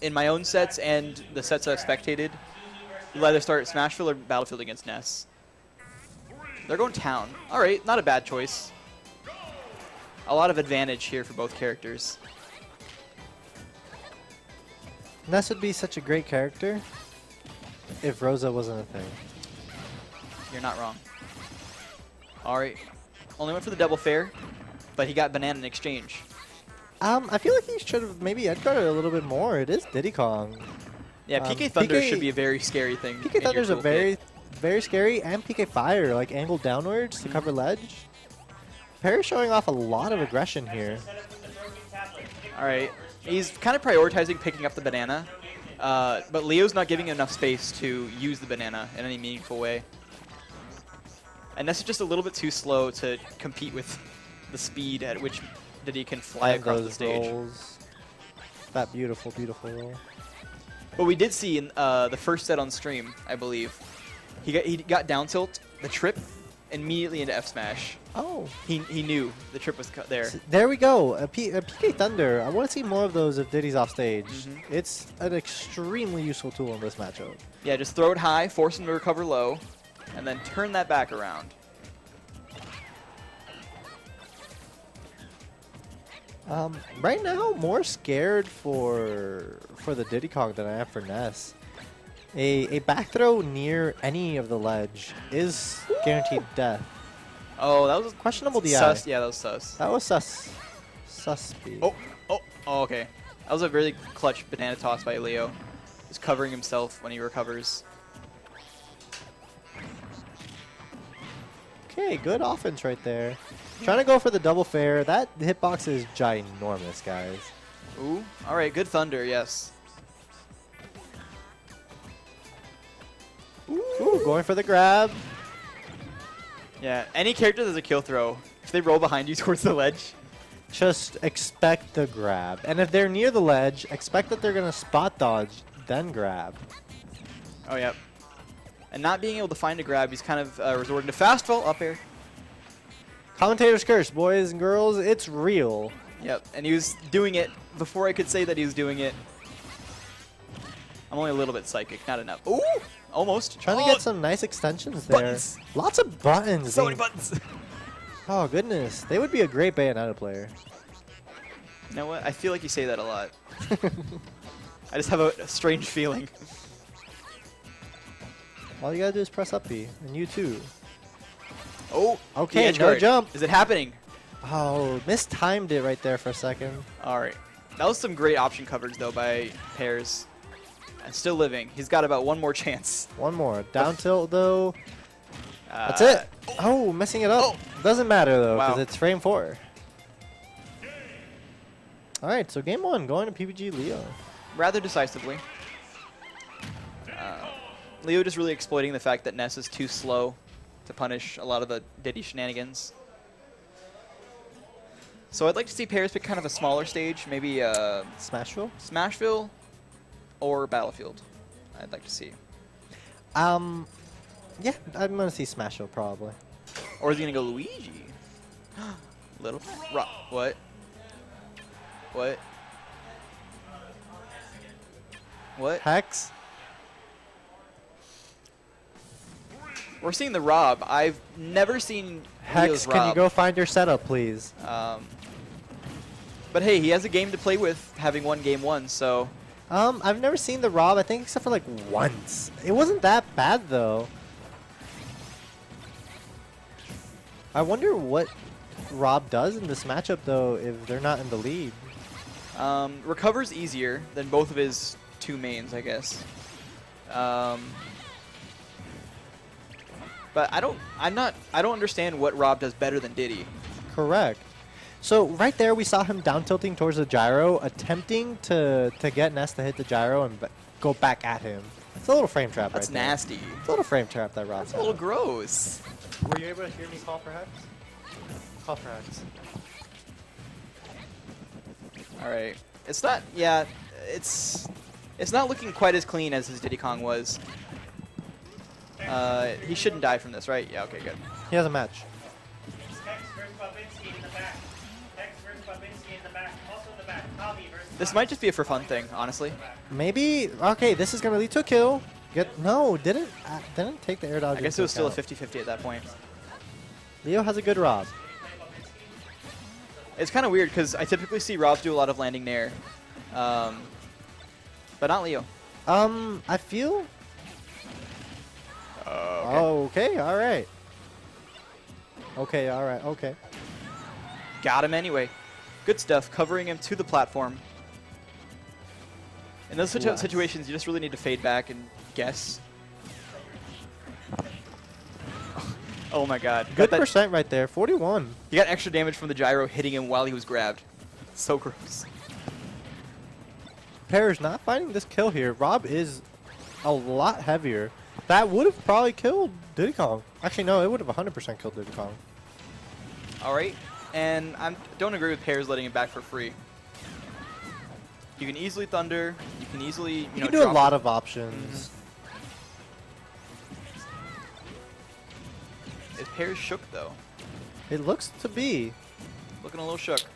in my own sets and the sets I've spectated, you'll either start Smashville or Battlefield against Ness. They're going town. All right, not a bad choice. A lot of advantage here for both characters. Ness would be such a great character if Rosa wasn't a thing. You're not wrong. All right. Only went for the double fair, but he got banana in exchange. Um, I feel like he should have maybe edgeguarded a little bit more. It is Diddy Kong. Yeah, Um, PK Thunder PK should be a very scary thing. in PK your Thunder's a very, very scary, and PK Fire, like angled downwards to cover ledge. Perry showing off a lot of aggression here. All right. He's kind of prioritizing picking up the banana, uh, but Leo's not giving enough space to use the banana in any meaningful way. And that's just a little bit too slow to compete with the speed at which Diddy can fly And across the stage. rolls. That beautiful, beautiful roll. But we did see in uh, the first set on stream, I believe, he got he got down tilt, the trip, immediately into F smash. Oh, He he knew the trip was cut there. s- there we go. A, P- a PK Thunder. I want to see more of those if Diddy's off stage. Mhm. It's an extremely useful tool in this matchup. Yeah, just throw it high, force him to recover low, and then turn that back around. Um, right now, more scared for for the Diddy Kong than I am for Ness. A a back throw near any of the ledge is guaranteed death. Oh, that was Questionable DI. sus. Yeah, that was sus. That was sus. Suspy. Oh, oh, oh, okay. That was a really clutch banana toss by Leo. He's covering himself when he recovers. Okay, good offense right there. Trying to go for the double fair. That hitbox is ginormous, guys. Ooh, all right, good thunder, yes. Ooh, going for the grab. Yeah, any character that's a kill throw, if they roll behind you towards the ledge, Just expect the grab. And if they're near the ledge, expect that they're going to spot dodge, then grab. oh yeah. And not being able to find a grab, he's kind of uh, resorting to fast fall up air. Commentator's curse, boys and girls. It's real. Yep, and he was doing it before I could say that he was doing it. I'm only a little bit psychic, not enough. Ooh, almost. Trying to Oh, get some nice extensions there. buttons. Lots of buttons. So many buttons. Oh, goodness. They would be a great Bayonetta player. You know what? I feel like you say that a lot. I just have a, a strange feeling. All you gotta do is press up B, and you too. Oh, Okay, no guard. jump. Is it happening? Oh, mistimed it right there for a second. All right. That was some great option coverage though by Pears. And still living. He's got about one more chance. One more. Down tilt, though. That's Uh, it. Oh, messing it up. oh. Doesn't matter, though, because Wow. it's frame four. All right, so game one, going to PPG Leo. rather decisively. Uh, Leo just really exploiting the fact that Ness is too slow to punish a lot of the Diddy shenanigans. So I'd like to see Pears pick kind of a smaller stage, maybe uh, Smashville? Smashville or Battlefield. I'd like to see. Um, yeah, I'm going to see Smashville probably. Or is he gonna go Luigi? Little Ro what? What? What? Hex? We're seeing the Rob. I've never seen Hex, can you go find your setup, please? Um, but hey, he has a game to play with, having won game one. So Um, I've never seen the Rob, I think, except for like once. It wasn't that bad, though. I wonder what Rob does in this matchup, though, if they're not in the lead. um, recovers easier than both of his two mains, I guess. Um, but I don't. I'm not. I don't understand what Rob does better than Diddy. Correct. So right there, we saw him down tilting towards the gyro, attempting to to get Ness to hit the gyro and ba- go back at him. It's a little frame trap That's right there. nasty. It's a little frame trap that Rob That's a little gross. Were you able to hear me call for Hex? Call for Hex. All right. It's not. Yeah. It's. It's not looking quite as clean as his Diddy Kong was. Uh, he shouldn't die from this, right? Yeah. Okay. Good. He has a match. Hex versus Babinski in the back. Hex versus Babinski in the back. Also in the back. Javi versus This might just be a for fun thing, honestly. Maybe okay. This is gonna lead to a kill. Get no, didn't uh, didn't take the air dodge. I guess it was still a 50-50 at that point. Leo has a good Rob. It's kind of weird because I typically see Robs do a lot of landing nair, um, but not Leo. Um, I feel. Okay. All right. Okay. All right. Okay. Got him anyway. Good stuff, covering him to the platform. In those Nice. situations, you just really need to fade back and guess. oh my god. Good that- percent right there. 41. He got extra damage from the gyro hitting him while he was grabbed. So gross. Pears not finding this kill here. Rob is a lot heavier. That would have probably killed Diddy Kong. Actually, no, it would have 100% killed Diddy Kong. Alright, and I don't agree with Pears letting him back for free. You can easily Thunder, you can easily, you, You know, can do a lot it. of options. Mm-hmm. Is Pears shook though? It looks to be. Looking a little shook.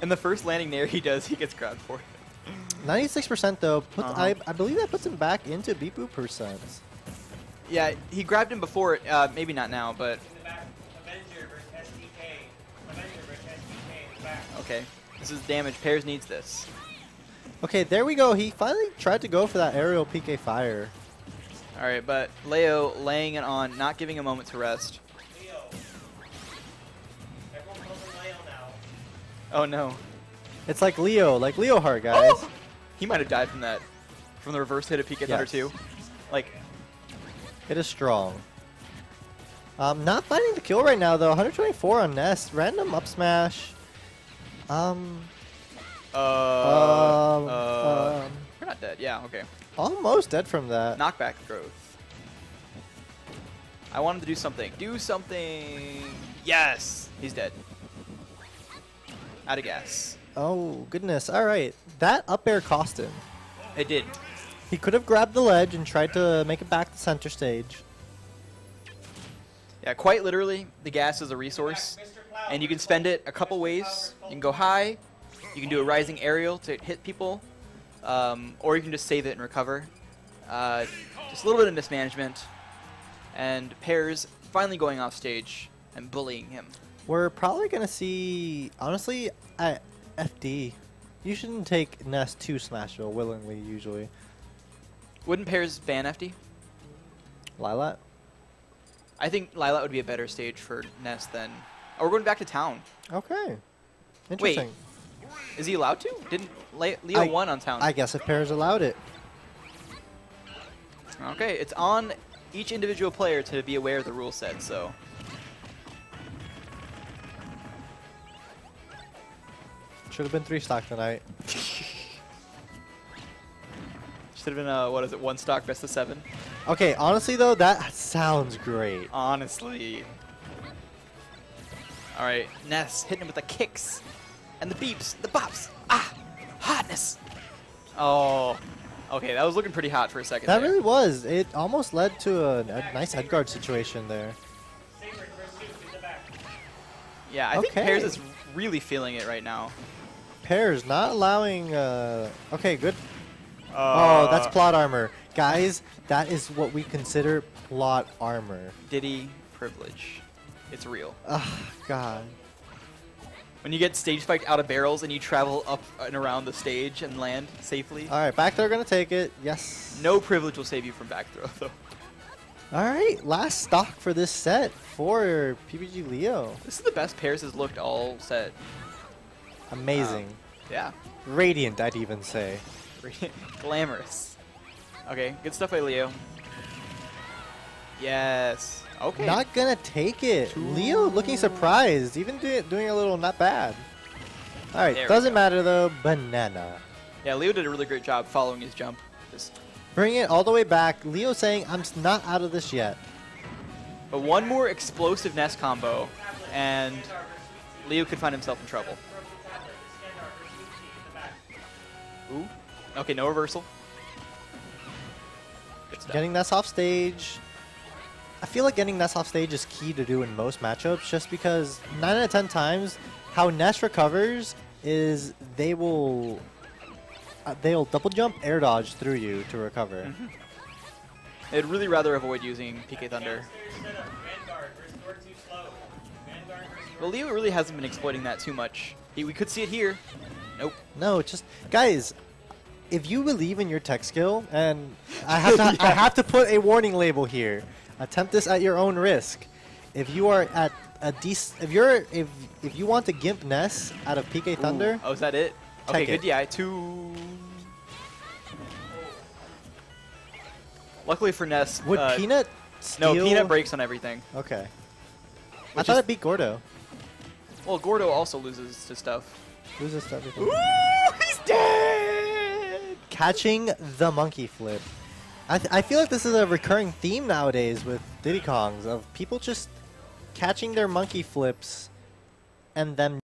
And the first landing there he does, he gets grabbed for it. 96% though. Put, Uh-huh. I, I believe that puts him back into beep boop percent. Yeah, he grabbed him before, uh, maybe not now, but In the back, Avenger versus SDK. Avenger versus SDK in the back. okay. This is damage. Pears needs this. Okay, there we go. He finally tried to go for that aerial PK fire. Alright, but Leo laying it on, not giving a moment to rest. Leo. Everyone Leo now. Oh no. It's like Leo, like Leo Heart, guys. Oh! He might have died from that. From the reverse hit of Thunder Yes. 2. Like, It is strong. Um, not finding the kill right now though. 124 on Ness. Random up smash. Um, uh, um, uh, um, we're not dead. Yeah, okay. almost dead from that. Knockback growth. I wanted to do something. Do something. Yes! He's dead. Out of gas. Oh goodness. All right, that up air cost him. It did. He could have grabbed the ledge and tried to make it back to center stage. Yeah, quite literally, the gas is a resource, and you can spend it a couple ways. You can go high, you can do a rising aerial to hit people, um, or you can just save it and recover. Uh, just a little bit of mismanagement, and Pears finally going off stage and bullying him. We're probably gonna see, honestly, at FD. You shouldn't take Ness to Smashville willingly. Usually, Wouldn't Pears ban FD? Lylat. I think Lylat would be a better stage for Ness than. Oh, we're going back to town. Okay. Interesting. Wait, Is he allowed to? Didn't Le- Leo I- won on town? I guess if Pears allowed it. Okay, it's on each individual player to be aware of the rule set, so. Should have been three stock tonight. Should have been a, what is it, one stock best of seven? Okay, honestly though, that sounds great. Honestly. Alright, Ness hitting him with the kicks and the beeps, the bops. Ah! Hotness! Oh. Okay, that was looking pretty hot for a second That there. really was. It almost led to a, a nice edgeguard situation there. Saber versus Duke in the back. Yeah, I think Okay. Pears is really feeling it right now. Pears not allowing. Uh, okay, good. oh, that's plot armor, guys. That is what we consider plot armor. Diddy privilege. It's real. Oh, God. When you get stage spiked out of barrels and you travel up and around the stage and land safely, All right, back there gonna take it. Yes. no privilege will save you from back throw, though. All right, last stock for this set for PPG Leo. This is the best Pears has looked all set. Amazing. Um, yeah. Radiant, I'd even say. Glamorous. Okay, good stuff by Leo. Yes. Okay. Not gonna take it. Leo looking surprised, even do, doing a little not bad. All right, There doesn't go. matter though. Banana. yeah, Leo did a really great job following his jump. Just, Bring it all the way back. Leo saying, I'm not out of this yet. but one more explosive Ness combo, and Leo could find himself in trouble. Ooh. Okay, no reversal. Getting Ness off stage. I feel like getting Ness off stage is key to do in most matchups just because 9 out of 10 times how Ness recovers is they will uh, they'll double jump air dodge through you to recover. Mm-hmm. I'd really rather avoid using PK Thunder. Instead of Vanguard, restore too slow. Vanguard versus But Leo really hasn't been exploiting that too much. He, we could see it here. Nope. No, just guys, if you believe in your tech skill, and I have to, I have to put a warning label here. Attempt this at your own risk. If you are at a dec- if you're if if you want to gimp Ness out of PK Thunder, Ooh. Oh, is that it? Okay, good it. DI. Two. Luckily for Ness, would uh, Peanut No. Peanut breaks on everything. Okay. I thought it beat Gordo. Well, Gordo also loses to stuff. To everything. Ooh, he's dead! Catching the monkey flip. I, I feel like this is a recurring theme nowadays with Diddy Kongs of people just catching their monkey flips and then